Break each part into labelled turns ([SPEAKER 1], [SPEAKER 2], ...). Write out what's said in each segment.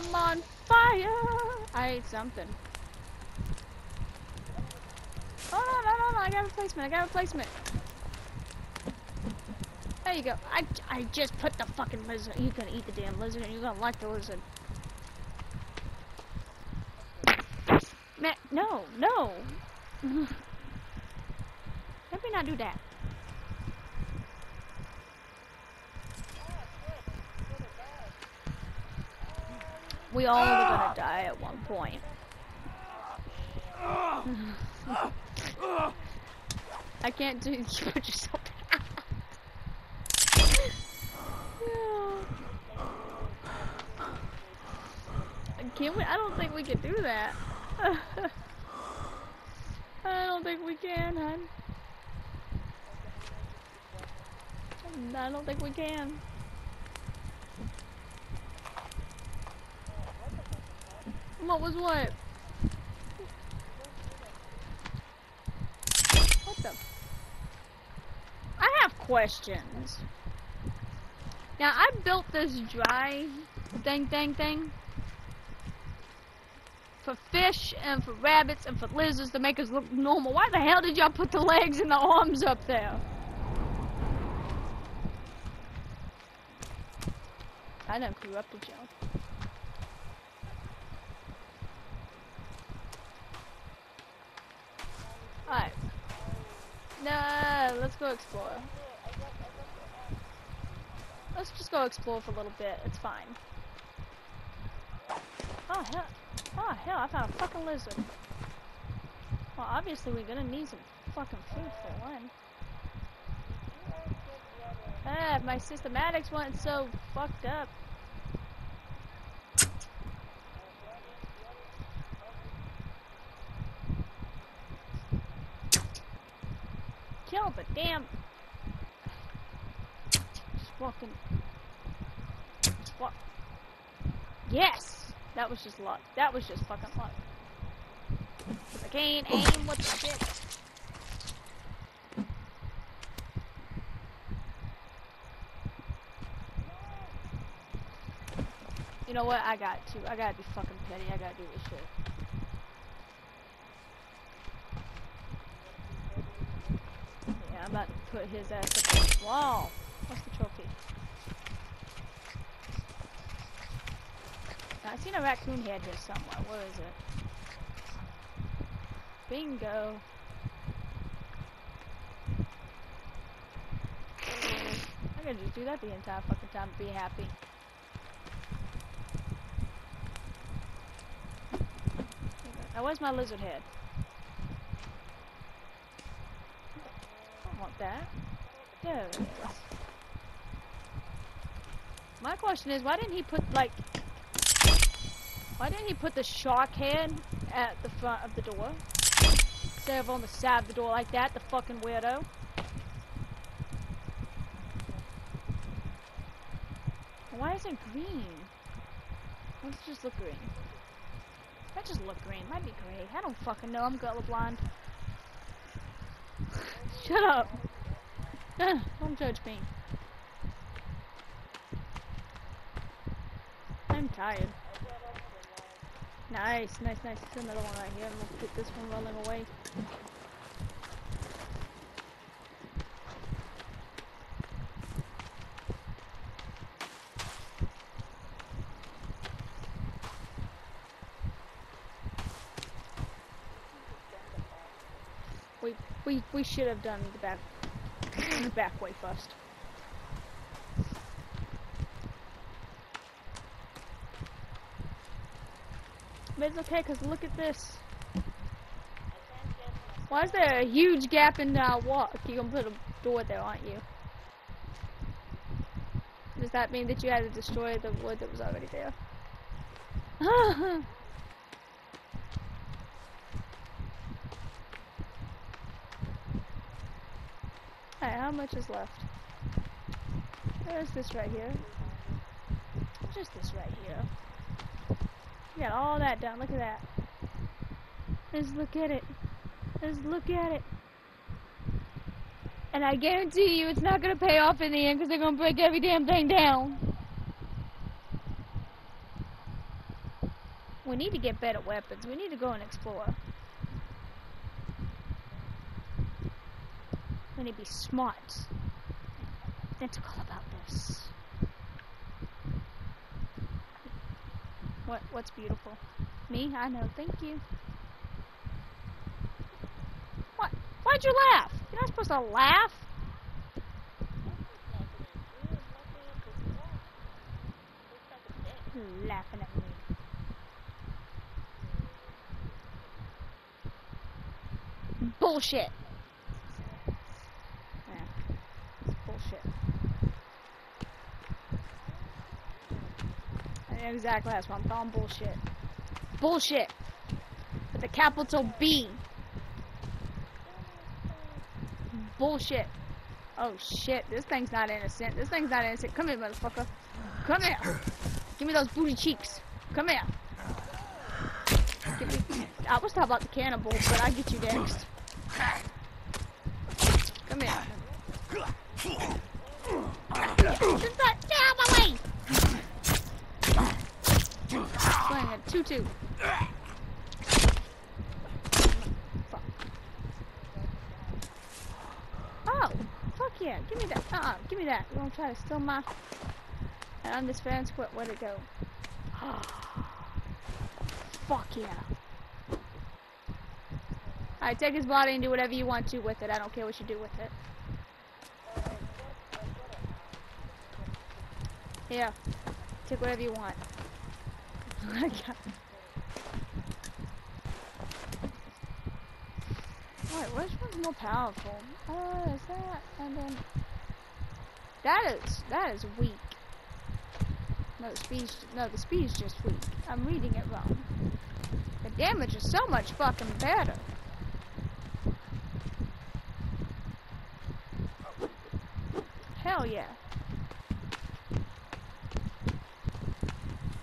[SPEAKER 1] I'm on fire. I ate something. Oh no no no! I got a replacement. I got a replacement. There you go. I I just put the fucking lizard. You're gonna eat the damn lizard, and you're gonna like the lizard. Man, no, no. Let me not do that. We all are gonna ah. die at one point. I can't do you put yourself out. Can we? I don't think we can do that. I don't think we can, hun. I don't think we can. What was what? What the? I have questions. Now, I built this dry thing, thing, thing for fish and for rabbits and for lizards to make us look normal. Why the hell did y'all put the legs and the arms up there? I done corrupted y'all. Alright. No, let's go explore. Let's just go explore for a little bit. It's fine. Oh, hell. Oh, hell, I found a fucking lizard. Well, obviously we're gonna need some fucking food for one. Ah, my systematics went so fucked up. Kill the damn... Fucking... What? Yes! That was just luck. That was just fucking luck. I can't aim with the shit. You know what? I got to. I gotta be fucking petty. I gotta do this shit. I'm about to put his ass up on the wall. What's the trophy? I seen a raccoon head here somewhere. Where is it? Bingo. I could just do that the entire fucking time be happy. Now where's my lizard head? I want that. Is. My question is, why didn't he put, like, why didn't he put the shark head at the front of the door? Instead of on the side of the door like that, the fucking weirdo. Why is it green? Let's just look green. That just look green. Might be gray. I don't fucking know. I'm colorblind. Shut up. don't judge me. I'm tired. Nice, nice, nice. There's another one right here. I'm gonna get this one rolling away. We we we should have done the back the back way first. But it's okay, because look at this. Why is there a huge gap in the? You're going to put a door there, aren't you? Does that mean that you had to destroy the wood that was already there? Alright, how much is left? There's this right here. Just this right here. We got all that done. Look at that. Just look at it. Just look at it. And I guarantee you it's not going to pay off in the end because they're going to break every damn thing down. We need to get better weapons. We need to go and explore. Need to be smart. Identical about this. What? What's beautiful? Me? I know. Thank you. What? Why'd you laugh? You're not supposed to laugh. Laughing at me. Bullshit. Yeah. It's bullshit. I know exactly that's what I'm calling bullshit. Bullshit. With a capital B. Bullshit. Oh shit, this thing's not innocent. This thing's not innocent. Come here, motherfucker. Come here. Give me those booty cheeks. Come here. Me, I was talking about the cannibal, but I'll get you next. Come here. Just that, get out of my way! Tutu. Fuck. Oh, fuck yeah, give me that. Uh-uh, give me that. You wanna try to steal my... And on this fence, where, where'd it go? fuck yeah. Alright, take his body and do whatever you want to with it. I don't care what you do with it. Yeah. Take whatever you want. Alright, which one's more powerful? Oh, is that? And then... That is, that is weak. No, the speed's, no, the speed's just weak. I'm reading it wrong. The damage is so much fucking better. Hell yeah.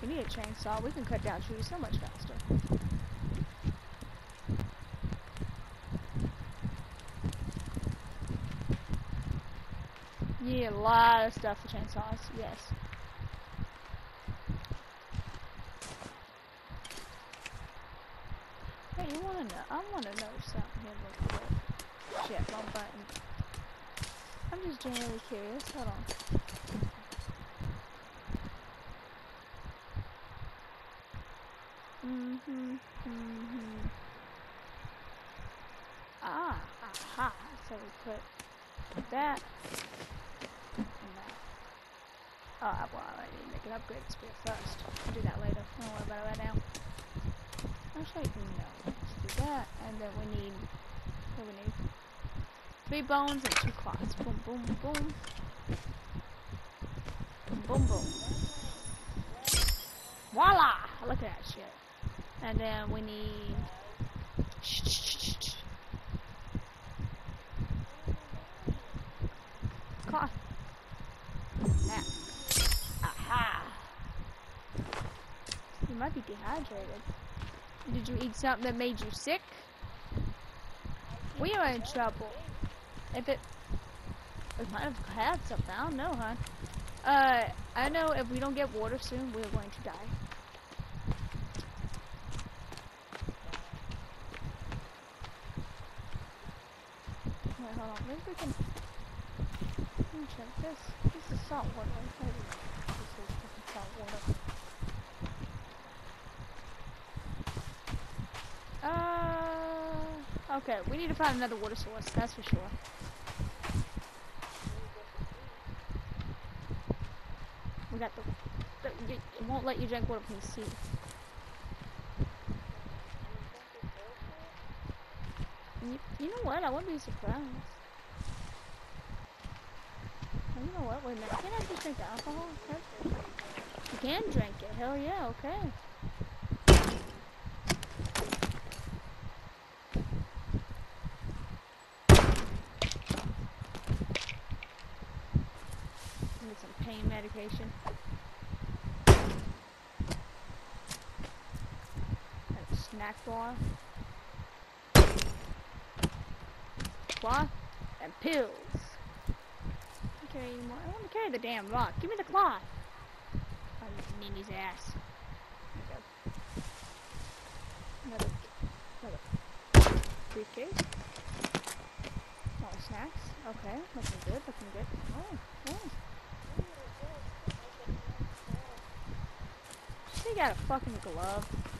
[SPEAKER 1] We need a chainsaw. We can cut down trees so much faster. You need a lot of stuff for chainsaws, yes. Hey, you wanna know? I wanna know something here real quick. Shit, wrong button. I'm just genuinely curious. Hold on. Mm-hmm. Mm-hmm. Ah, aha. So we put that and that. Oh, well, I need to make an upgrade spear first. I'll do that later. Don't worry about it right now. Actually, no. Let's do that, and then we need, what we need? Three bones and two claws. Boom, boom, boom. Boom, boom. Voila! Look at that shit. And then we need... Claw. Now. Aha! You might be dehydrated. Did you eat something that made you sick? We are in trouble. If it, it might have had something. I don't know, huh? Uh, I know if we don't get water soon, we're going to die. Wait, hold on. Maybe we can. Let me check this. This is salt water. Maybe this is fucking salt water. Uh, okay. We need to find another water source. That's for sure. We got the, the it won't let you drink water from the sea. You, know what? I wouldn't be surprised. You know what? Wait a minute. Can I just drink alcohol? That's- You can drink it. Hell yeah. Okay. Need some pain medication. Snack bar. cloth and pills. I don't carry anymore. I want to carry the damn rock. Give me the cloth. On oh, Nini's ass. Another, another briefcase. More snacks. Okay, looking good, looking good. Oh, oh. She got a fucking glove.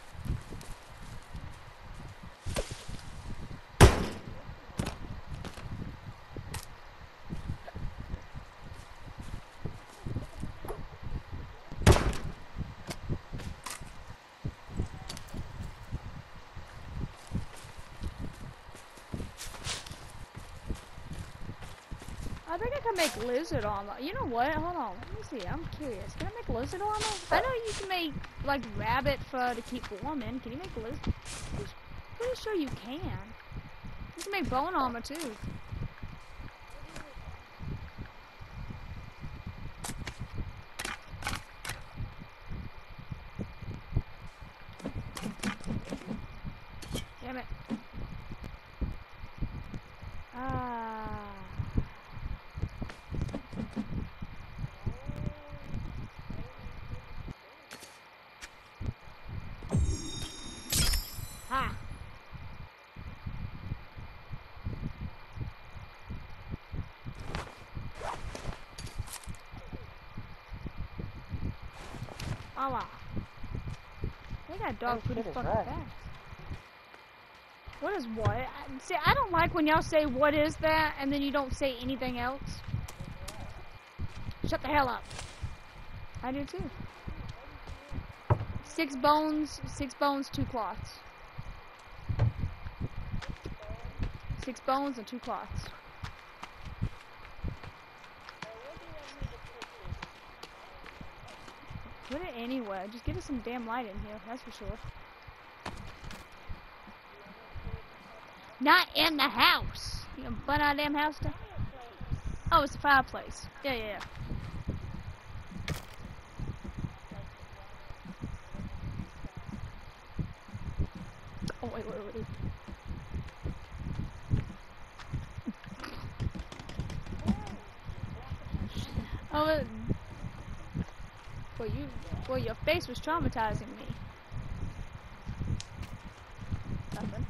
[SPEAKER 1] Make lizard armor. You know what? Hold on. Let me see. I'm curious. Can I make lizard armor? I know you can make like rabbit fur to keep warm in. Can you make lizard? Pretty sure you can. You can make bone armor too. Damn it. Ah. Voila. They got dog
[SPEAKER 2] Oh,
[SPEAKER 1] pretty fucking
[SPEAKER 2] that?
[SPEAKER 1] fast. What is what? See, I don't like when y'all say what is that and then you don't say anything else. Shut the hell up. I do too. Six bones, six bones, two cloths. Six bones and two cloths. Put it anywhere. Just give us some damn light in here, that's for sure. Not in the house. You gonna burn our damn house down? Oh, it's a fireplace. Yeah, yeah, yeah. Oh, wait, wait, wait. Oh, it, well, you, well, your face was traumatizing me. Nothing.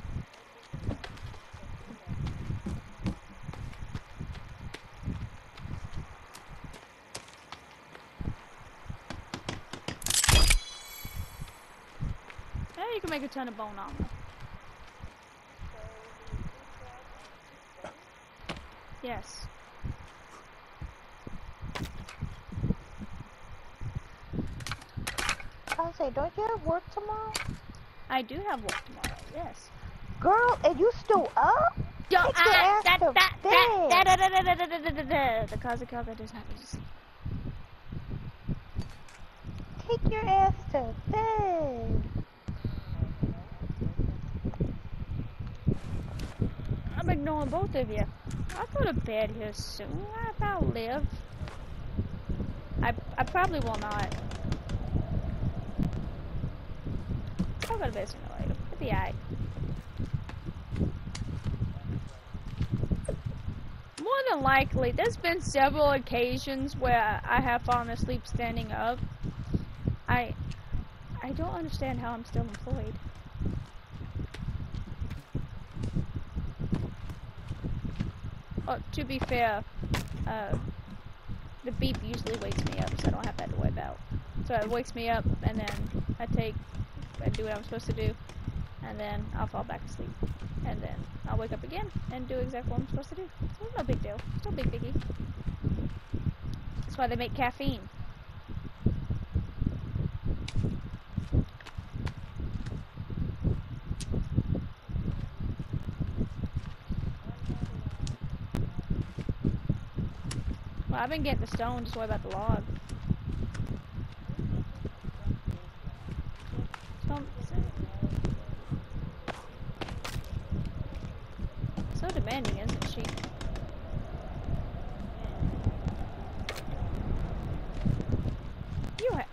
[SPEAKER 1] Yeah, you can make a ton of bone armor. Yes.
[SPEAKER 2] I say, don't you have work tomorrow?
[SPEAKER 1] I do have work tomorrow, yes.
[SPEAKER 2] Girl, and you still up? Take
[SPEAKER 1] ah, that, that, that. The Kazekage does not need to.
[SPEAKER 2] Take your ass to bed.
[SPEAKER 1] I'm ignoring both of you. I'll go to bed here soon. If I live. I, I probably will not. More than likely, there's been several occasions where I have fallen asleep standing up. I I don't understand how I'm still employed. Oh, to be fair, uh, the beep usually wakes me up, so I don't have that to worry about. So it wakes me up, and then I take, I do what I'm supposed to do, and then I'll fall back asleep. And then I'll wake up again and do exactly what I'm supposed to do. So no big deal. It's no big biggie. That's why they make caffeine. Well, I've been getting the stone, just worry about the log. Stone- So demanding, isn't she? You ha-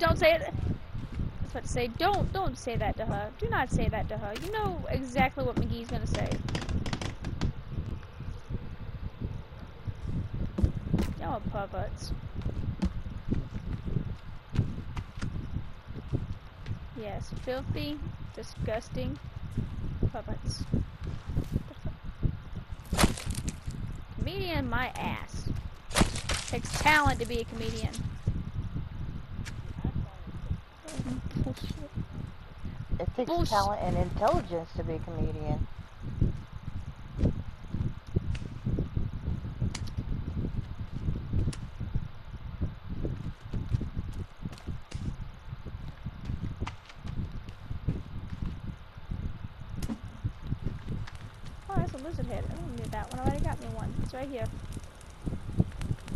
[SPEAKER 1] Don't say it. I was about to say, don't, don't say that to her. Do not say that to her. You know exactly what McGee's gonna say. Y'all are perverts. Yes, filthy, disgusting puppets. Comedian, my ass. Takes talent to be a comedian. Bullshit.
[SPEAKER 2] It takes
[SPEAKER 1] Bullsh-
[SPEAKER 2] talent and intelligence to be a comedian.
[SPEAKER 1] Oh, that's a lizard head. I don't need that one. I already got me one. It's right here.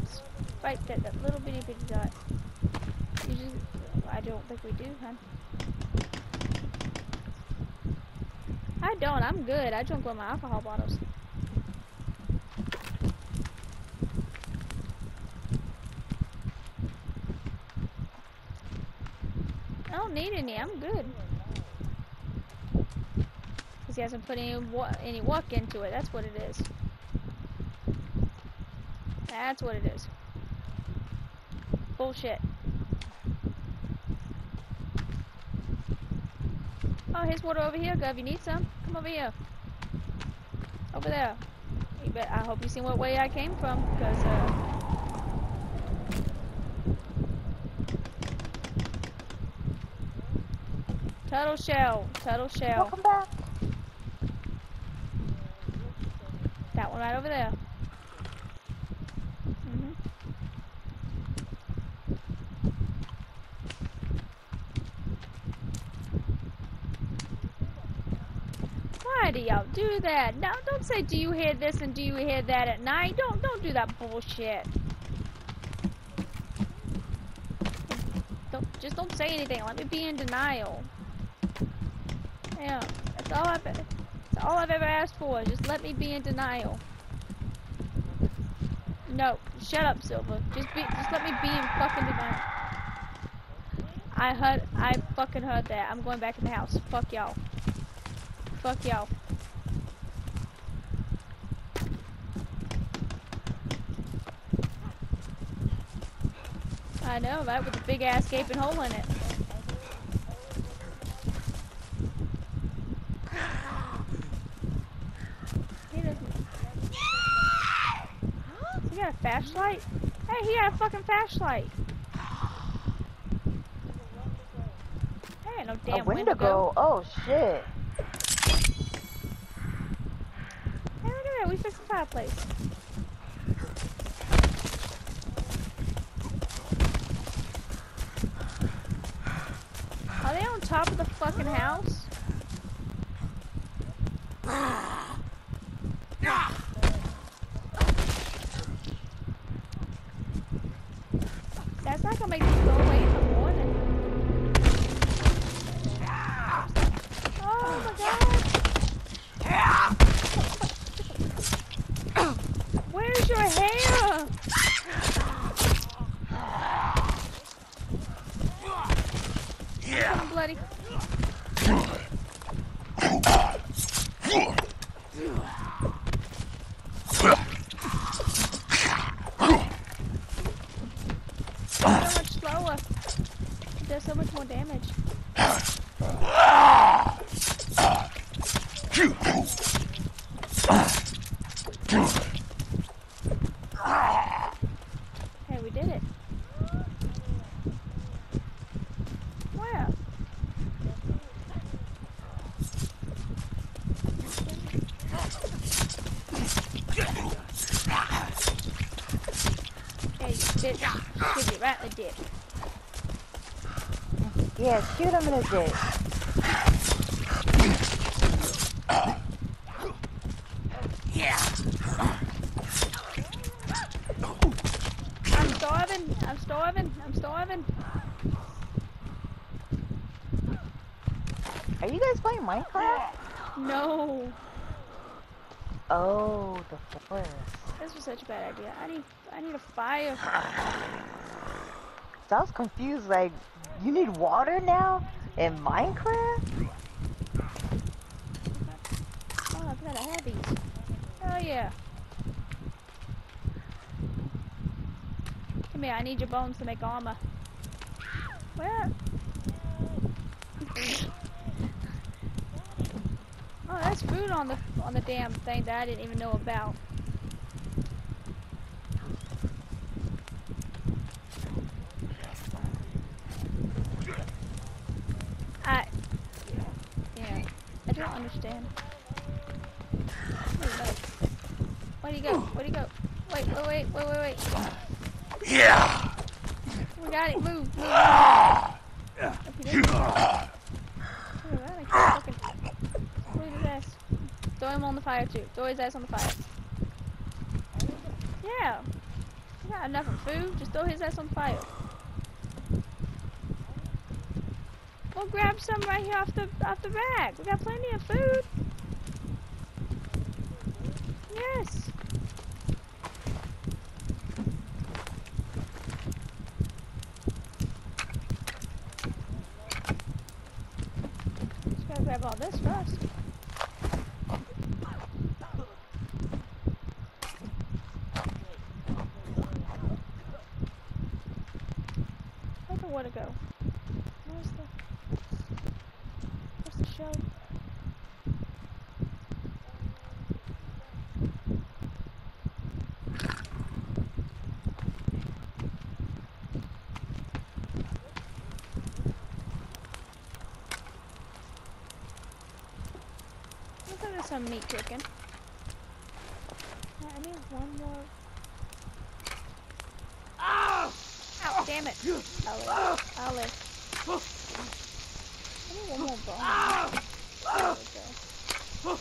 [SPEAKER 1] It's right there, that little bitty bitty dot. You just, I don't think we do, hon. I don't. I'm good. I drink with my alcohol bottles. I don't need any. I'm good. Because he hasn't put any, wo- any work into it. That's what it is. That's what it is. Bullshit. Oh, here's water over here, Gov. You need some? Come over here. Over there. You bet. I hope you seen what way I came from, because, uh... Turtle shell. Turtle shell.
[SPEAKER 2] Welcome back.
[SPEAKER 1] That one right over there. hmm Why do y'all do that? Now, don't say, "Do you hear this?" and "Do you hear that?" at night. Don't don't do that bullshit. Don't just don't say anything. Let me be in denial. Yeah, that's all I've that's all I've ever asked for. Just let me be in denial. No, shut up, Silver. Just be, just let me be in fucking denial. I heard, I fucking heard that. I'm going back in the house. Fuck y'all. Fuck y'all. I know, right? With a big ass gaping hole in it. He got a flashlight? Hey, he got a fucking flashlight. Hey, no damn
[SPEAKER 2] a Wendigo. Oh shit.
[SPEAKER 1] Hey, look at that. We fixed the fireplace. Are they on top of the fucking house? That's not gonna make them go away in the morning. Oh my god! Where's your hair? Fucking bloody. So much slower. It does so much more damage. Hey, we did it. Where? Did. Give right in the dick.
[SPEAKER 2] Yeah, shoot him in the dick.
[SPEAKER 1] I'm starving. I'm starving. I'm starving.
[SPEAKER 2] Are you guys playing Minecraft?
[SPEAKER 1] No.
[SPEAKER 2] Oh, the forest.
[SPEAKER 1] This was such a bad idea. I need I need a fire.
[SPEAKER 2] So I was confused, like, you need water now? In Minecraft?
[SPEAKER 1] Oh, I glad I these. Hell yeah. Come here, I need your bones to make armor. Where? oh, that's food on the on the damn thing that I didn't even know about. Don't understand. Where do you go? Where do you go? Wait, wait, wait, wait, wait, wait.
[SPEAKER 3] Yeah.
[SPEAKER 1] We got it. Move, move. move. If he doesn't- Look at that, I can't fucking- Look at his ass. Throw him on the fire too. Throw his ass on the fire. Yeah. We got enough of food. Just throw his ass on fire. We'll grab some right here off the off the bag. We got plenty of food. Yes. Just gotta grab all this first. Where the water go? Where's the Where's the show? Looks like there's some meat. Yeah, I need one more. Ah! Ow, damn it. Ah! I'll live. I'll live. I need one more bone. There we go.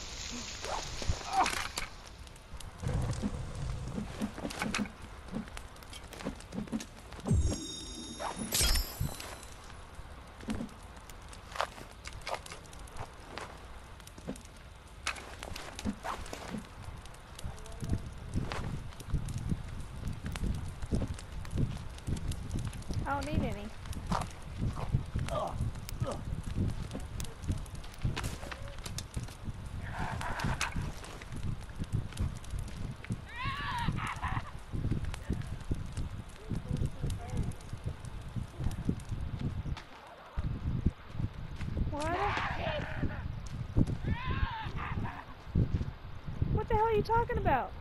[SPEAKER 1] I don't need any. What? What the hell are you talking about?